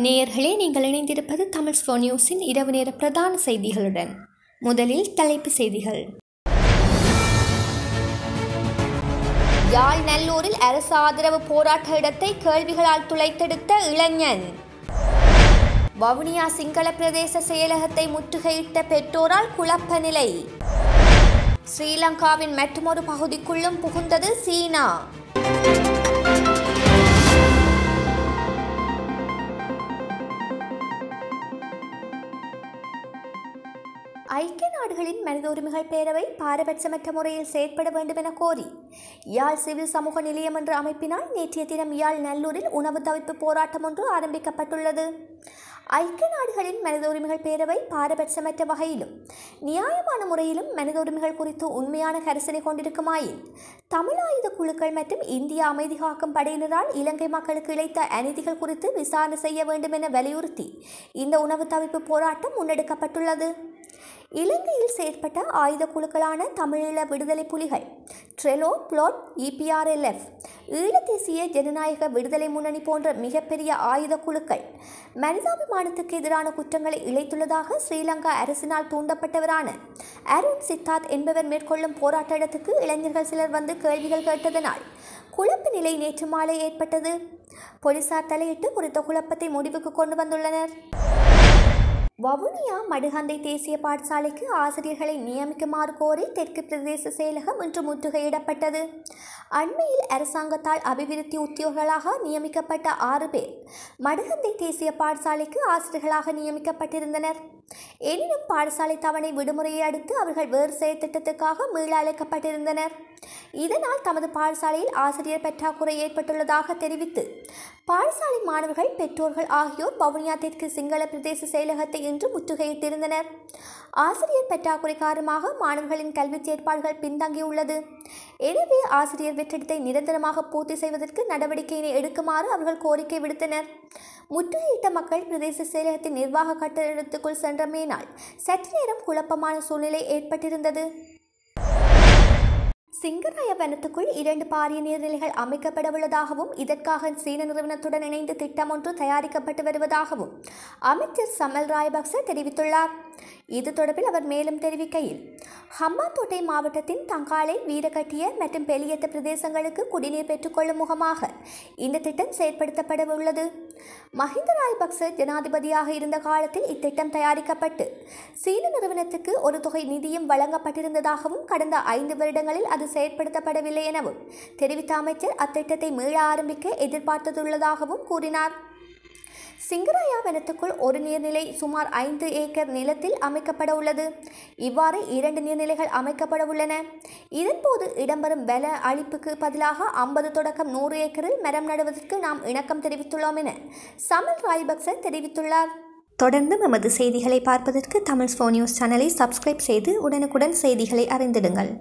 நேர்களே நீங்கள் இணைந்திருப்பது தமிழ் ஸ்போ நியூஸின் இரவு நேர பிரதான செய்திகளுடன். முதலில் தலைப்பு செய்திகள். யாழ் நல்லூரில் அரசு ஆதரவு போராட்ட இடத்தை கேள்விகளால் துளைத்தெடுத்த இளைஞன். வவுனியா சிங்கள பிரதேச செயலகத்தை முற்றுகையிட்ட பெற்றோரால் குழப்ப நிலை. ஸ்ரீலங்காவின் மற்றொரு பகுதிக்குள்ளும் புகுந்தது சீனா. ஐக்கிய நாடுகளின் மனித உரிமைகள் பேரவை பாரபட்சமற்ற முறையில் செயற்பட வேண்டும் என கோரி யாழ் சிவில் சமூக நிலையம் என்ற அமைப்பினால் நேற்றைய தினம் யாழ் நல்லூரில் உணவு தவிர்ப்பு போராட்டம் ஒன்று ஆரம்பிக்கப்பட்டுள்ளது. ஐக்கிய நாடுகளின் மனித உரிமைகள் பேரவை பாரபட்சமற்ற வகையிலும் நியாயமான முறையிலும் மனித உரிமைகள் குறித்து உண்மையான கரிசனை கொண்டிருக்குமாயின் தமிழ் ஆயுத குழுக்கள் மற்றும் இந்திய அமைதி காக்கும் படையினரால் இலங்கை மக்களுக்கு இழைத்த அநீதிகள் குறித்து விசாரணை செய்ய வேண்டும் என வலியுறுத்தி இந்த உணவு தவிர்ப்பு போராட்டம் முன்னெடுக்கப்பட்டுள்ளது. இலங்கையில் செயற்பட்ட ஆயுத குழுக்களான தமிழீழ விடுதலை புலிகள் ட்ரெலோ பிளாட் இபிஆர்எல்எஃப் ஈழ தேசிய ஜனநாயக விடுதலை முன்னணி போன்ற மிகப்பெரிய ஆயுத குழுக்கள் மனிதாபிமானத்துக்கு எதிரான குற்றங்களை இழைத்துள்ளதாக ஸ்ரீலங்கா அரசினால் தூண்டப்பட்டவரான அருண் சித்தார்த் என்பவர் மேற்கொள்ளும் போராட்ட இடத்துக்கு இளைஞர்கள் சிலர் வந்து கேள்விகள் கேட்டதனால் குழப்ப நிலை நேற்று மாலை ஏற்பட்டது. போலீசார் தலையிட்டு குறித்த குழப்பத்தை முடிவுக்கு கொண்டு வந்துள்ளனர். வவுனியா மடுகந்தை தேசிய பாடசாலைக்கு ஆசிரியர்களை நியமிக்குமாறு கோரி தெற்கு பிரதேச செயலகம் இன்று முற்றுகையிடப்பட்டது. அண்மையில் அரசாங்கத்தால் அபிவிருத்தி உத்தியோகங்களாக நியமிக்கப்பட்ட ஆறு பேர் மடுகந்தை தேசிய பாடசாலைக்கு ஆசிரியர்களாக நியமிக்கப்பட்டிருந்தனர். எனினும் பாடசாலை தவணை விடுமுறையை அடுத்து அவர்கள் வேறு செயற்திட்டத்துக்காக மீள அழைக்கப்பட்டிருந்தனர். இதனால் தமது பாடசாலையில் ஆசிரியர் பற்றாக்குறை ஏற்பட்டுள்ளதாக தெரிவித்து பாடசாலை மாணவர்கள் பெற்றோர்கள் ஆகியோர் வவுனியா தெற்கு சிங்கள பிரதேச செயலகத்தை இன்று முற்றுகையிட்டிருந்தனர் ஆசிரியர் பற்றாக்குறை காரணமாக மாணவர்களின் கல்வி செயற்பாடுகள் பின்தங்கியுள்ளது. எனவே ஆசிரியர் வெற்றிடத்தை நிரந்தரமாக பூர்த்தி செய்வதற்கு நடவடிக்கையினை எடுக்குமாறு அவர்கள் கோரிக்கை விடுத்தனர். முற்றுகையிட்ட மக்கள் பிரதேச செயலகத்தின் நிர்வாக கட்டடத்துக்குள் சென்றமையினால் சற்று நேரம் குழப்பமான சூழ்நிலை ஏற்பட்டிருந்தது. சிங்கராய வனத்துக்குள் இரண்டு பாரிய நீர்நிலைகள் அமைக்கப்படவுள்ளதாகவும் இதற்காக சீன நிறுவனத்துடன் இணைந்து திட்டம் ஒன்று தயாரிக்கப்பட்டு வருவதாகவும் அமைச்சர் சமல் ராயபக்ச தெரிவித்துள்ளார். இது தொடர்பில் அவர் மேலும் தெரிவிக்கையில் ஹம்பாந்தோட்டை மாவட்டத்தின் தங்காலை வீரகட்டிய மற்றும் பெலியத்த பிரதேசங்களுக்கு குடிநீர் பெற்றுக்கொள்ளும் முகமாக இந்த திட்டம் செயற்படுத்தப்பட உள்ளது. மஹிந்த ராஜபக்ச ஜனாதிபதியாக இருந்த காலத்தில் இத்திட்டம் தயாரிக்கப்பட்டு சீன நிறுவனத்துக்கு ஒரு தொகை நிதியும் வழங்கப்பட்டிருந்ததாகவும் கடந்த ஐந்து வருடங்களில் அது செயற்படுத்தப்படவில்லை எனவும் தெரிவித்த அமைச்சர் அத்திட்டத்தை மீள ஆரம்பிக்க எதிர்பார்த்துள்ளதாகவும் கூறினார். சிங்கராயா வனத்துக்குள் ஒரு நீர்நிலை சுமார் ஐந்து ஏக்கர் நிலத்தில் அமைக்கப்பட உள்ளது. இவ்வாறு இரண்டு நீர்நிலைகள் அமைக்கப்பட உள்ளன. இதன்போது இடம்பெறும் வெல அழிப்புக்கு பதிலாக ஐம்பது தொடக்கம் நூறு ஏக்கரில் மரம் நடுவதற்கு நாம் இணக்கம் தெரிவித்துள்ளோம் என சமல் ராய்பக்ச தெரிவித்துள்ளார். தொடர்ந்து நமது செய்திகளை பார்ப்பதற்கு தமிழ் ஸ்போ நியூஸ் சேனலை சப்ஸ்கிரைப் செய்து உடனுக்குடன் செய்திகளை அறிந்திடுங்கள்.